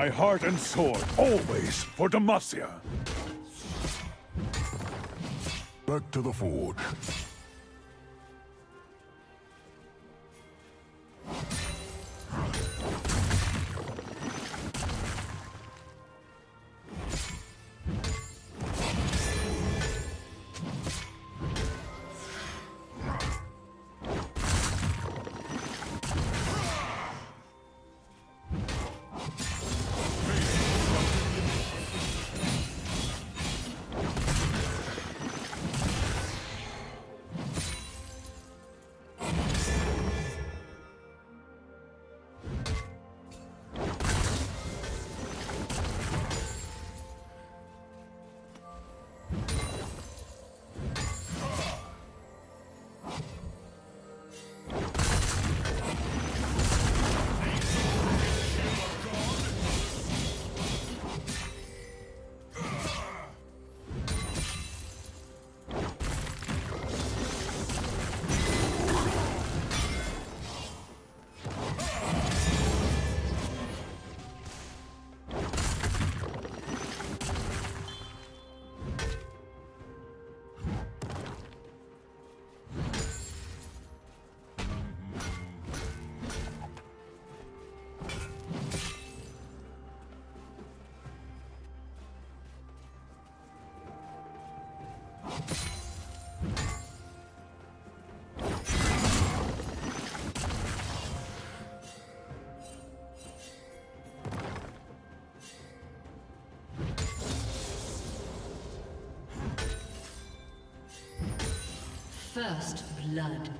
My heart and sword, always for Demacia. Back to the forge. First blood.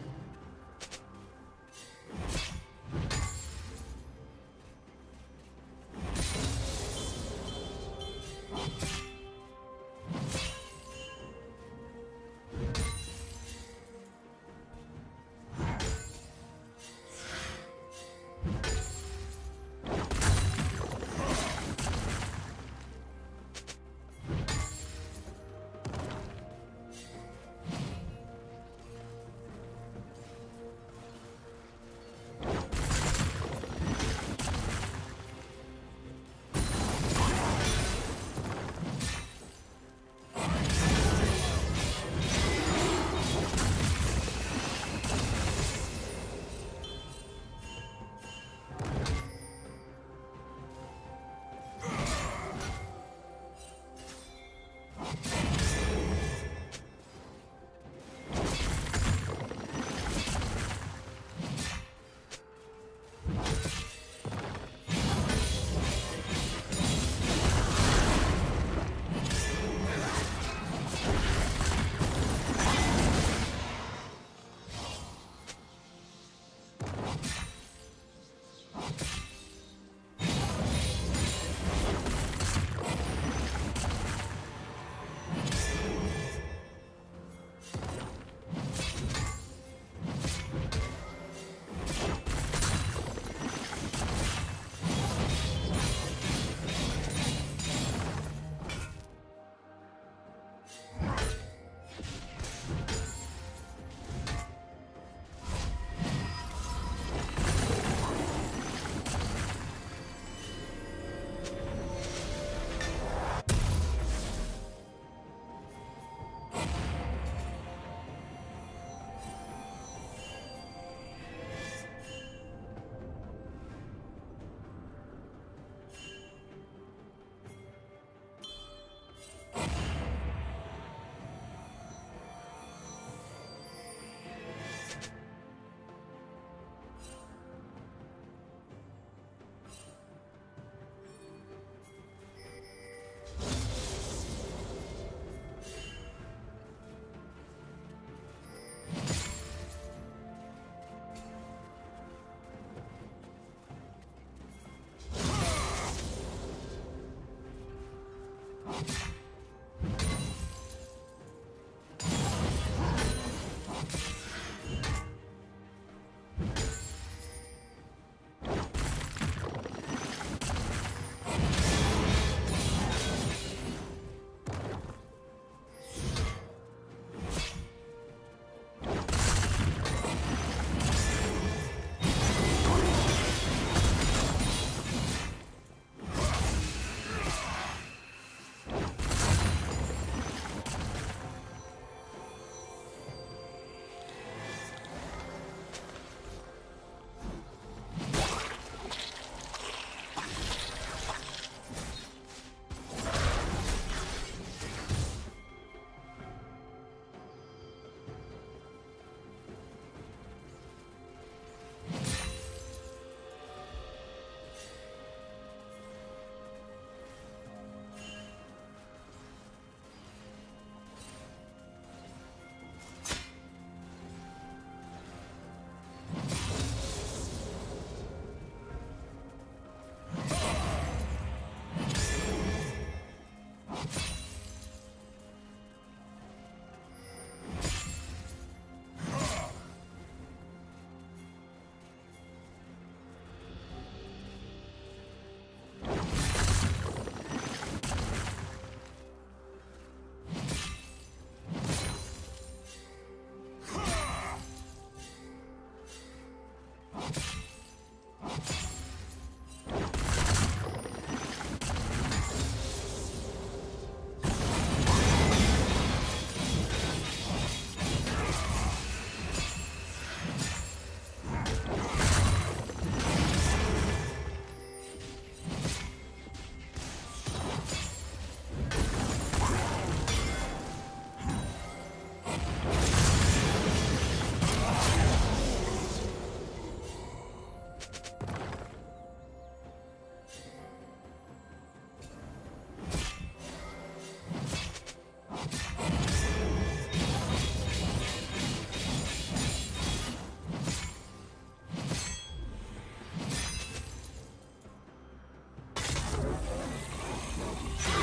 Yeah.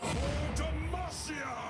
For Demacia!